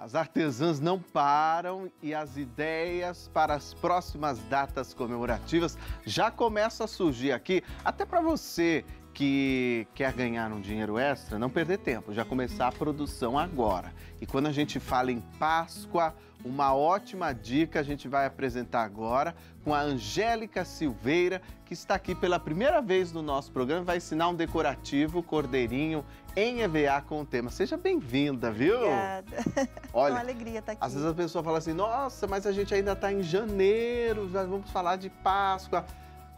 As artesãs não param e as ideias para as próximas datas comemorativas já começam a surgir aqui, até para você que quer ganhar um dinheiro extra, não perder tempo, já começar a produção agora. E quando a gente fala em Páscoa, uma ótima dica a gente vai apresentar agora com a Angélica Silveira, que está aqui pela primeira vez no nosso programa, vai ensinar um decorativo cordeirinho em EVA com o tema. Seja bem-vinda, viu? Obrigada. Olha, é uma alegria estar aqui. Às vezes a pessoa fala assim, nossa, mas a gente ainda está em janeiro, já vamos falar de Páscoa.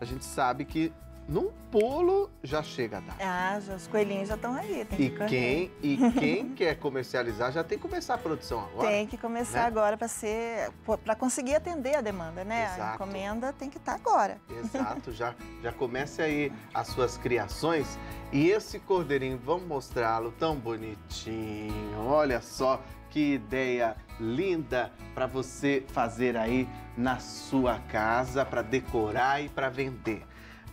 A gente sabe que num pulo já chega a dar. Ah, já, os coelhinhos já estão aí, tem E correr. quem, e quem quer comercializar já tem que começar a produção agora. Tem que começar né? agora para ser, para conseguir atender a demanda, né? A Exato. encomenda tem que estar agora. Exato, já, já comece aí as suas criações. E esse cordeirinho, vamos mostrá-lo tão bonitinho. Olha só que ideia linda para você fazer aí na sua casa, para decorar e para vender.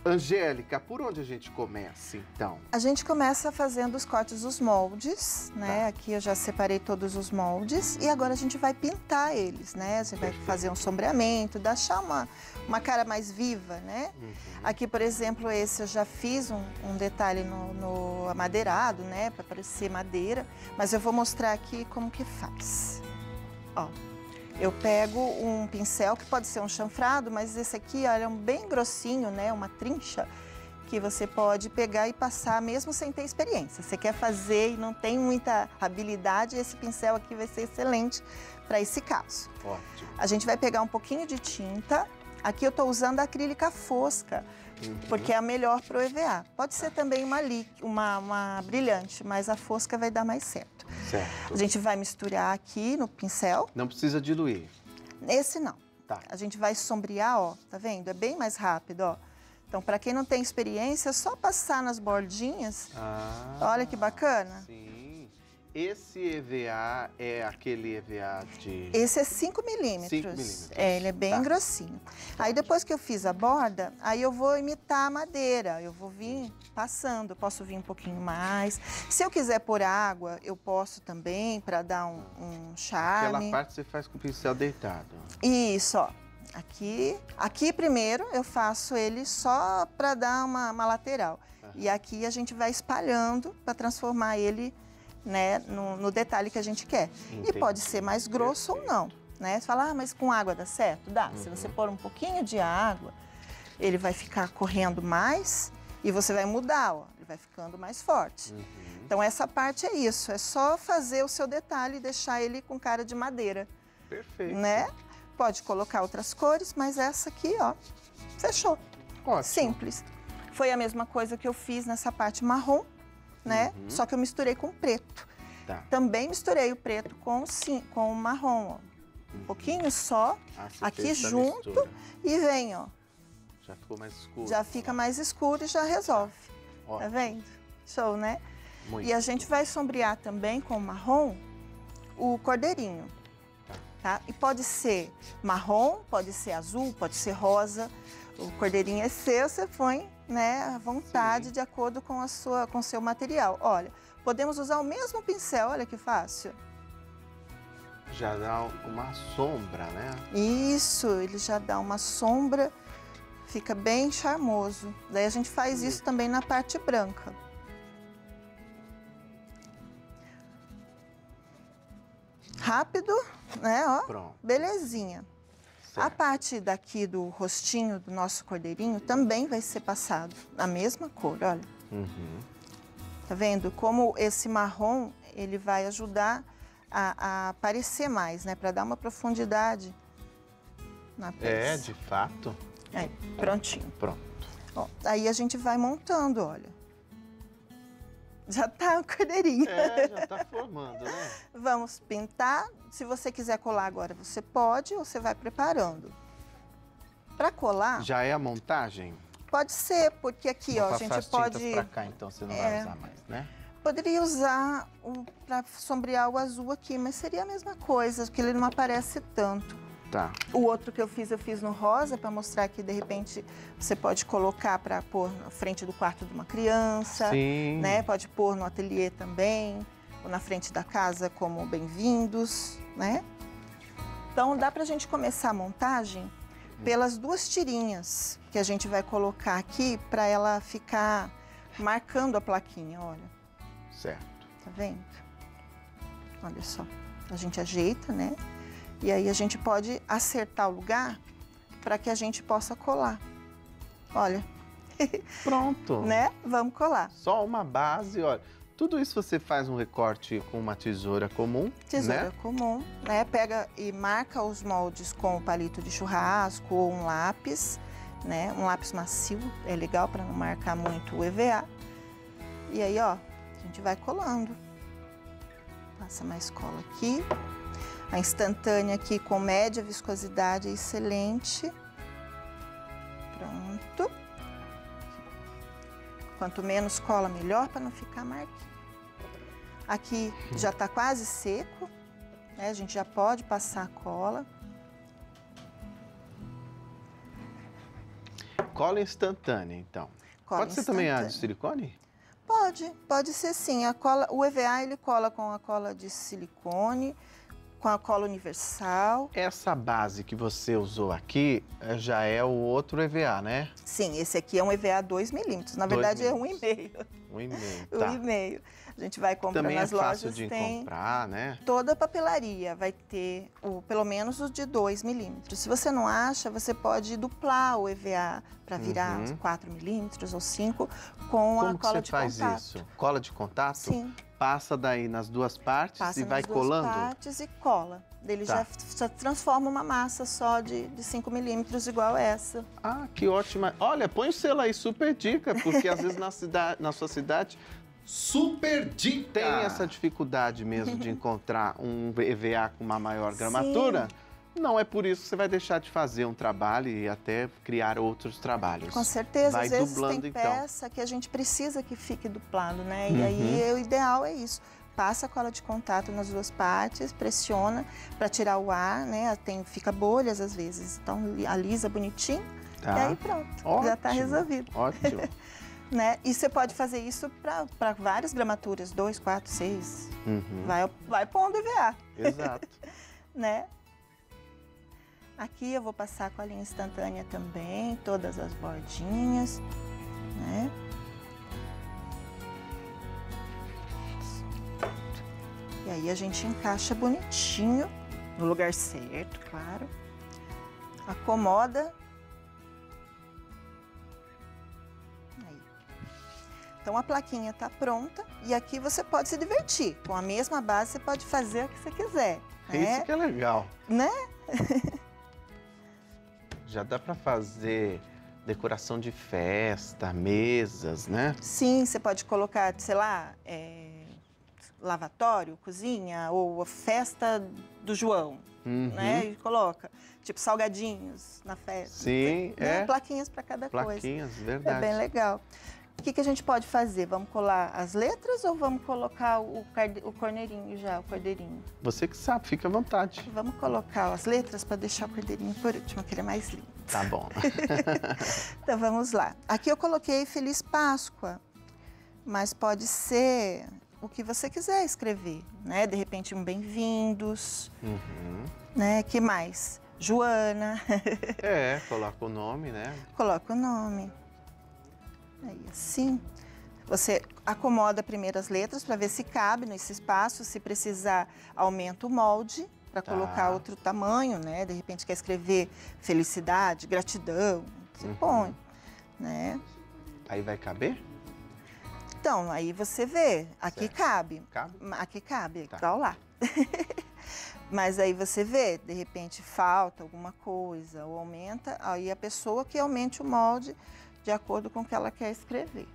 Angélica, por onde a gente começa então? A gente começa fazendo os cortes dos moldes, né? Tá. Aqui eu já separei todos os moldes e agora a gente vai pintar eles, né? Você vai fazer um sombreamento, deixar uma, uma cara mais viva, né? Uhum. Aqui, por exemplo, esse eu já fiz um, um detalhe no, no amadeirado, né? Para parecer madeira, mas eu vou mostrar aqui como que faz. Ó, eu pego um pincel que pode ser um chanfrado, mas esse aqui olha, é um bem grossinho, né? Uma trincha que você pode pegar e passar mesmo sem ter experiência. Você quer fazer e não tem muita habilidade, esse pincel aqui vai ser excelente para esse caso. Ótimo. A gente vai pegar um pouquinho de tinta. Aqui eu estou usando a acrílica fosca, Uhum. porque é a melhor para o EVA. Pode ser também uma, uma, uma brilhante, mas a fosca vai dar mais certo. Certo. A gente vai misturar aqui no pincel. Não precisa diluir. Esse não. Tá. A gente vai sombrear, ó, tá vendo? É bem mais rápido, ó. Então, para quem não tem experiência, é só passar nas bordinhas. Ah, Olha que bacana. Sim. Esse EVA é aquele EVA de. Esse é 5 milímetros. Cinco milímetros. É, ele é bem Tá. grossinho. Aí depois que eu fiz a borda, aí eu vou imitar a madeira. Eu vou vir passando, posso vir um pouquinho mais. Se eu quiser pôr água, eu posso também, para dar um, um Aquela charme. parte você faz com o pincel deitado. Isso, ó. Aqui, aqui primeiro eu faço ele só para dar uma, uma lateral. Aham. E aqui a gente vai espalhando para transformar ele né, no, no detalhe que a gente quer. Entendi. E pode ser mais grosso ou não. Né? Você fala, ah, mas com água dá certo? Dá. Se Uhum. você pôr um pouquinho de água, ele vai ficar correndo mais e você vai mudar, ó. Ele vai ficando mais forte. Uhum. Então essa parte é isso, é só fazer o seu detalhe e deixar ele com cara de madeira Perfeito. né? Pode colocar outras cores, mas essa aqui, ó, fechou. Ótimo. Simples. Foi a mesma coisa que eu fiz nessa parte marrom, né? Uhum. Só que eu misturei com preto. Tá. Também misturei o preto com o, sim, com o marrom, ó. Um pouquinho só Ah, aqui junto. mistura. e vem, ó. Já ficou mais escuro. Já fica mais escuro e já resolve. Tá Ótimo. vendo? Show, né? Muito. E a gente vai sombrear também com marrom o cordeirinho. Tá? E pode ser marrom, pode ser azul, pode ser rosa. O cordeirinho é seu, você põe né, à vontade Sim. de acordo com a sua com seu material. Olha, podemos usar o mesmo pincel, olha que fácil. Já dá uma sombra, né? Isso, ele já dá uma sombra, fica bem charmoso. Daí a gente faz isso também na parte branca. Rápido, né? Ó, Pronto. belezinha. A Certo. parte daqui do rostinho do nosso cordeirinho também vai ser passado na mesma cor, olha. Uhum. Tá vendo? Como esse marrom, ele vai ajudar a, a aparecer mais, né? Para dar uma profundidade na É, peça. de fato. Aí, prontinho. Pronto. Ó, aí a gente vai montando, olha. Já tá o cordeirinho. É, já tá formando, né? Vamos pintar. Se você quiser colar agora, você pode ou você vai preparando. Para colar, Já é a montagem? pode ser, porque aqui, Vou ó, a gente pode. pra cá, então você não vai É. usar mais, né? Poderia usar para sombrear o azul aqui, mas seria a mesma coisa, porque ele não aparece tanto. Tá. O outro que eu fiz, eu fiz no rosa, para mostrar que de repente você pode colocar para pôr na frente do quarto de uma criança, Sim. né? Pode pôr no ateliê também. ou na frente da casa como bem-vindos, né? Então dá pra gente começar a montagem pelas duas tirinhas que a gente vai colocar aqui para ela ficar marcando a plaquinha, olha. Certo. Tá vendo? Olha só. A gente ajeita, né? E aí a gente pode acertar o lugar para que a gente possa colar. Olha. Pronto. né? Vamos colar. Só uma base, olha. Tudo isso você faz um recorte com uma tesoura comum, Tesoura né? comum, né? Pega e marca os moldes com o palito de churrasco ou um lápis, né? Um lápis macio, é legal para não marcar muito o EVA. E aí, ó, a gente vai colando. Passa mais cola aqui. A instantânea aqui com média viscosidade é excelente. Pronto. Quanto menos cola, melhor para não ficar marquinha. Aqui já está quase seco, né? A gente já pode passar a cola. Cola instantânea, então. Cola Pode ser também a de silicone? Pode, pode ser sim. A cola, o EVA ele cola com a cola de silicone, com a cola universal. Essa base que você usou aqui eh, já é o outro EVA, né? Sim, esse aqui é um EVA 2 milímetros. Na Dois verdade é um milímetros. e meio. Um e meio, Um tá. e meio. A gente vai comprar Também é nas fácil lojas de tem comprar, né? toda a papelaria vai ter o, pelo menos o de 2 milímetros. Se você não acha, você pode duplar o EVA para virar Uhum. 4 milímetros ou 5 com a Como que cola você de faz contato. isso? Cola de contato? Sim, Passa daí nas duas partes passa e vai nas duas colando? partes e cola. Ele Tá. já, já transforma uma massa só de, de 5 milímetros igual essa. Ah, que ótima. Olha, põe o selo aí, super dica, porque às vezes na, cidade, na sua cidade Super dica! tem essa dificuldade mesmo de encontrar um EVA com uma maior gramatura. Não é por isso que você vai deixar de fazer um trabalho e até criar outros trabalhos. Com certeza, Vai às vezes dublando, tem então. peça que a gente precisa que fique duplado, né? E Uhum. aí o ideal é isso. Passa a cola de contato nas duas partes, pressiona para tirar o ar, né? Tem, fica bolhas às vezes. Então alisa bonitinho e Tá? aí pronto. Já está Ótimo. resolvido. Ótimo. Né? E você pode fazer isso para várias gramaturas, 2, 4, 6. Uhum, Vai, vai pondo EVA, Exato. né? Aqui eu vou passar com a linha instantânea também, todas as bordinhas, né? E aí a gente encaixa bonitinho, no lugar certo, claro. Acomoda. Aí. Então a plaquinha tá pronta e aqui você pode se divertir. Com a mesma base você pode fazer o que você quiser. Né? Isso que é legal. Né? Já dá para fazer decoração de festa, mesas, né? Sim, você pode colocar, sei lá, é, lavatório, cozinha ou a festa do João, Uhum. né? E coloca, tipo, salgadinhos na festa. Sim, né? é. Plaquinhas para cada coisa. Plaquinhas, É verdade. bem legal. O que, que a gente pode fazer? Vamos colar as letras ou vamos colocar o, o corneirinho já, o cordeirinho? Você que sabe, fica à vontade. Vamos colocar as letras para deixar o cordeirinho por último, que ele é mais lindo. Tá bom. Então vamos lá. Aqui eu coloquei Feliz Páscoa, mas pode ser o que você quiser escrever, né? De repente um bem-vindos, Uhum. né? Que mais? Joana, É, coloca o nome, né? coloca o nome. Aí assim, você acomoda primeiro as letras para ver se cabe nesse espaço, se precisar aumenta o molde para Tá. colocar outro tamanho, né? De repente quer escrever felicidade, gratidão, você Uhum. põe, né? Aí vai caber? Então, aí você vê, aqui Certo. cabe, Cabe? aqui cabe, Tá. igual lá. Mas aí você vê, de repente falta alguma coisa ou aumenta, aí a pessoa que aumente o molde de acordo com o que ela quer escrever.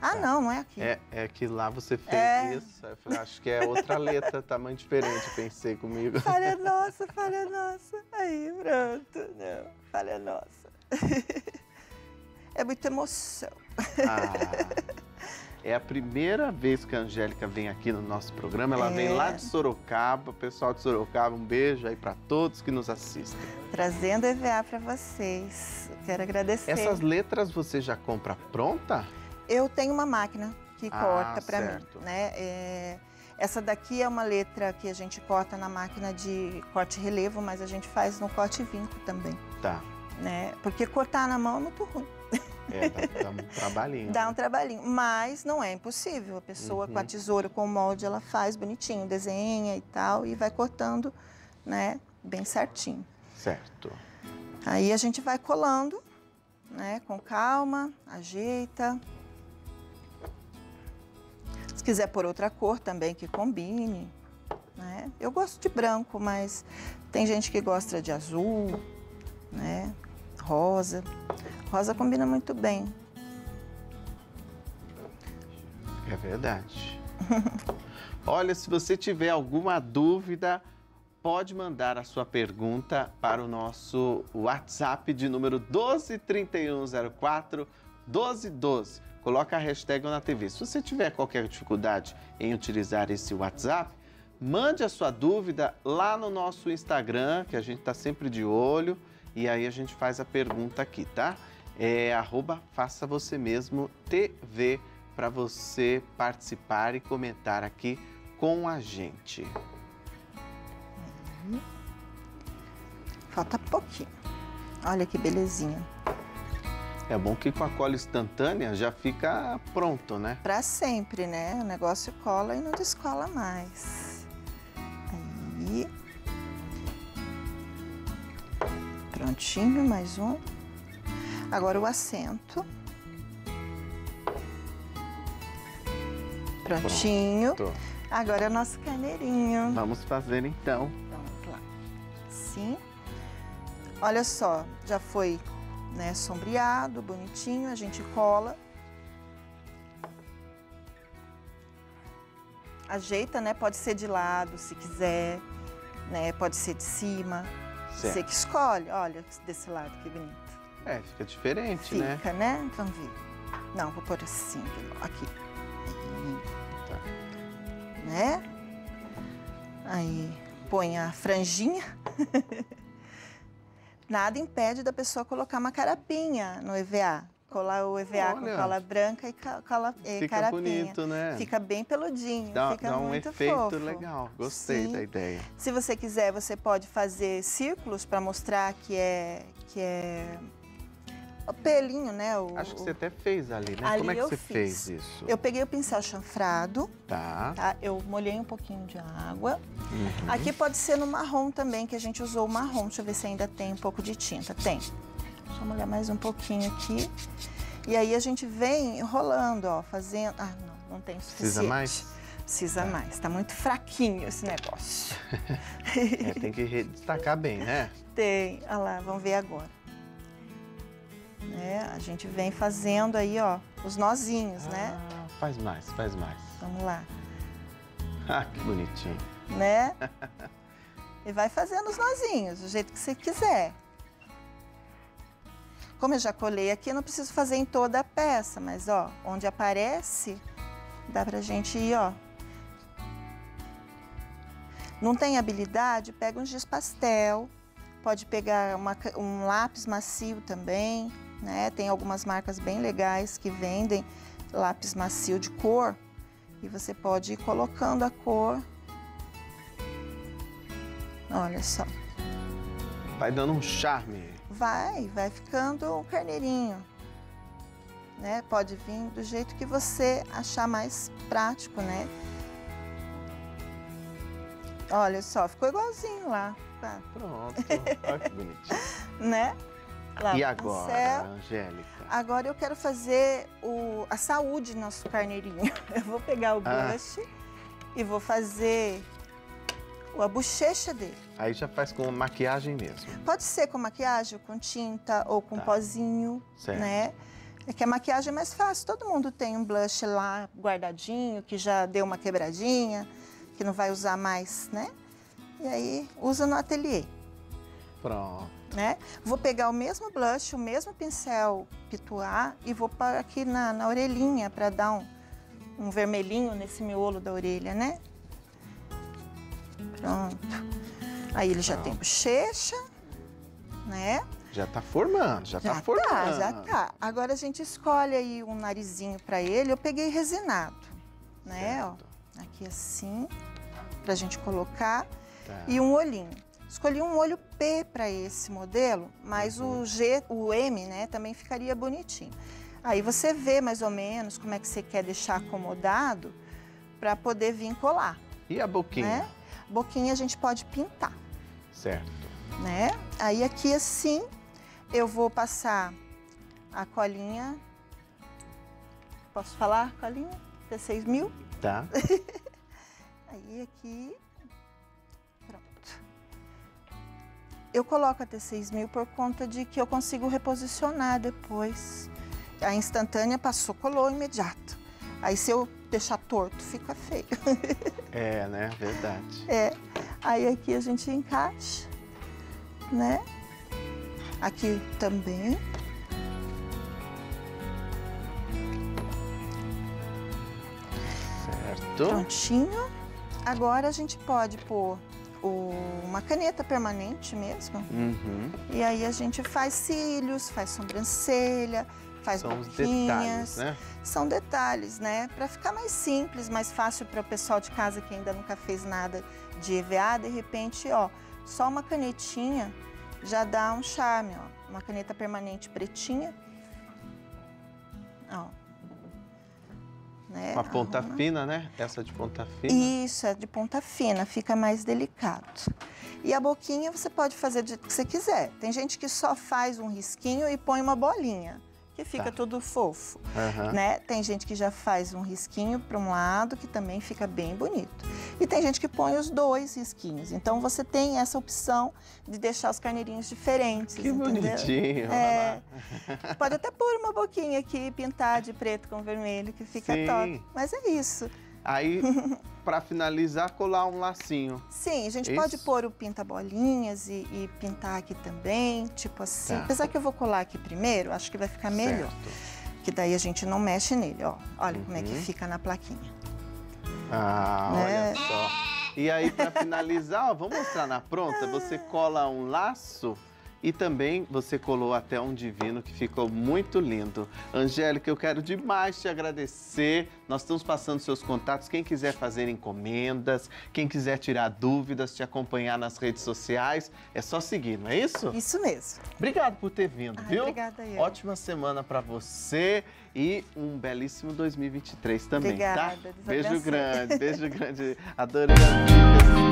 Ah, Tá. não, não é aqui. É, é que lá você fez É. isso. Eu falei, acho que é outra letra, tamanho diferente, pensei comigo. Falha nossa, falha nossa. Aí, pronto. Não, falha nossa. É muita emoção. Ah, é a primeira vez que a Angélica vem aqui no nosso programa. Ela vem É. lá de Sorocaba. Pessoal de Sorocaba, um beijo aí para todos que nos assistem. Trazendo EVA para vocês. Quero agradecer. Essas letras você já compra pronta? Eu tenho uma máquina que Ah, corta para mim, né? É, Essa daqui é uma letra que a gente corta na máquina de corte relevo, mas a gente faz no corte vinco também, Tá. né? Porque cortar na mão é muito ruim. É, dá, dá um trabalhinho. Dá um trabalhinho, mas não é impossível. A pessoa com a Uhum. tesoura, com o molde, ela faz bonitinho, desenha e tal, e vai cortando, né, bem certinho. Certo. Aí a gente vai colando, né, com calma, ajeita. Se quiser pôr outra cor também que combine, né? Eu gosto de branco, mas tem gente que gosta de azul, né? Rosa. Rosa combina muito bem. É verdade. Olha, se você tiver alguma dúvida, pode mandar a sua pergunta para o nosso WhatsApp de número 123104 1212. Coloca a hashtag na TV. Se você tiver qualquer dificuldade em utilizar esse WhatsApp, mande a sua dúvida lá no nosso Instagram, que a gente está sempre de olho, e aí a gente faz a pergunta aqui, tá? É arroba faça você mesmo TV para você participar e comentar aqui com a gente. Falta pouquinho. Olha que belezinha. É bom que com a cola instantânea já fica pronto, né? Pra sempre, né? O negócio cola e não descola mais. Aí. Prontinho, mais um. Agora o assento. Prontinho. Tô. Agora é o nosso carneirinho. Vamos fazer então. Vamos lá. Sim. Olha só, já foi né, sombreado, bonitinho, a gente cola. Ajeita, né? Pode ser de lado, se quiser, né? Pode ser de cima. Você Certo. que escolhe. Olha desse lado que bonito. É, fica diferente, né? Fica, né? Vamos ver. Não, vou pôr assim, aqui. Tá. Né? Aí põe a franjinha. Nada impede da pessoa colocar uma carapinha no EVA. Colar o EVA com Olha. cola branca e cola, e Fica carapinha. bonito, né? Fica bem peludinho, Dá, fica dá um muito efeito fofo. legal. Gostei Sim. da ideia. Se você quiser, você pode fazer círculos para mostrar que é que é o pelinho, né? O, Acho que você até fez ali, né? Ali Como é que você fiz. fez isso? Eu peguei o pincel chanfrado, Tá. tá? Eu molhei um pouquinho de água. Uhum. Aqui pode ser no marrom também, que a gente usou o marrom. Deixa eu ver se ainda tem um pouco de tinta. Tem. Deixa eu molhar mais um pouquinho aqui. E aí a gente vem enrolando, ó, fazendo. Ah, não, não tem suficiente. Precisa mais? Precisa Tá. mais. Tá muito fraquinho esse negócio. É, tem que destacar bem, né? Tem. Olha lá, vamos ver agora. Né? A gente vem fazendo aí, ó, os nozinhos, né? Ah, faz mais, faz mais. Vamos lá. Ah, que bonitinho. né? e vai fazendo os nozinhos, do jeito que você quiser. Como eu já colei aqui, eu não preciso fazer em toda a peça, mas ó, onde aparece, dá pra gente ir, ó. Não tem habilidade? Pega um giz pastel, pode pegar uma um lápis macio também, né? Tem algumas marcas bem legais que vendem lápis macio de cor e você pode ir colocando a cor Olha só. Vai dando um charme. Vai, vai ficando um carneirinho. Né? Pode vir do jeito que você achar mais prático, né? Olha só, ficou igualzinho lá, tá? Pronto. Olha que bonitinho. né? Lá E no agora, pincel. Angélica? Agora eu quero fazer o, a saúde do nosso carneirinho. Eu vou pegar o Ah. blush e vou fazer a bochecha dele. Aí já faz com maquiagem mesmo. Pode ser com maquiagem, com tinta ou com Tá. pozinho, Certo. né? É que a maquiagem é mais fácil. Todo mundo tem um blush lá guardadinho, que já deu uma quebradinha, que não vai usar mais, né? E aí usa no ateliê, Pronto. né? Vou pegar o mesmo blush, o mesmo pincel pituar e vou pôr aqui na, na orelhinha para dar um, um vermelhinho nesse miolo da orelha, né? Pronto. Aí ele já tem bochecha, né? Já tá formando, já, tá Já formando. tá, já tá. Agora a gente escolhe aí um narizinho para ele. Eu peguei resinado, né? ó. Certo. Aqui assim, pra gente colocar. Tá. E um olhinho. Escolhi um olho P para esse modelo, mas Uhum. o G, o M, né, também ficaria bonitinho. Aí você vê mais ou menos como é que você quer deixar acomodado para poder vir colar, E a boquinha? né? Boquinha a gente pode pintar, Certo. né? Aí aqui assim eu vou passar a colinha. Posso falar colinha? T6 mil? Tá. Aí aqui, pronto. Eu coloco a T6000 por conta de que eu consigo reposicionar depois. A instantânea passou, colou imediato. Aí se eu deixar torto, fica feio. É, né? Verdade. É. Aí aqui a gente encaixa, né? Aqui também. Certo. Prontinho. Agora a gente pode pôr uma caneta permanente mesmo. Uhum. E aí a gente faz cílios, faz sobrancelha, faz São detalhes, né? São detalhes, né? Para ficar mais simples, mais fácil para o pessoal de casa que ainda nunca fez nada de EVA, de repente, ó, só uma canetinha já dá um charme, ó. Uma caneta permanente pretinha. Ó. Né? Uma ponta Arruma. fina, né? Essa de ponta fina. Isso, é de ponta fina, fica mais delicado. E a boquinha você pode fazer do jeito que você quiser. Tem gente que só faz um risquinho e põe uma bolinha, que fica Tá. tudo fofo, Aham. né? Tem gente que já faz um risquinho para um lado, que também fica bem bonito. E tem gente que põe os dois risquinhos. Então você tem essa opção de deixar os carneirinhos diferentes, Que entendeu? bonitinho. É. Pode até pôr uma boquinha aqui e pintar de preto com vermelho, que fica Sim. top. Mas é isso. Aí, pra finalizar, colar um lacinho. Sim, a gente Isso. pode pôr o pinta-bolinhas e, e pintar aqui também, tipo assim. Tá. Apesar que eu vou colar aqui primeiro, acho que vai ficar melhor. Certo. Que daí a gente não mexe nele, ó. Olha como é que Uhum. fica na plaquinha. Ah, Né? olha só. E aí, pra finalizar, ó, vamos mostrar na pronta. Você cola um laço e também você colou até um divino que ficou muito lindo. Angélica, eu quero demais te agradecer. Nós estamos passando seus contatos. Quem quiser fazer encomendas, quem quiser tirar dúvidas, te acompanhar nas redes sociais, é só seguir, não é isso? Isso mesmo. Obrigado por ter vindo, Ai, viu? obrigada, eu. Ótima semana pra você e um belíssimo 2023 também, Obrigada, tá? Beijo grande, beijo grande. Adorei.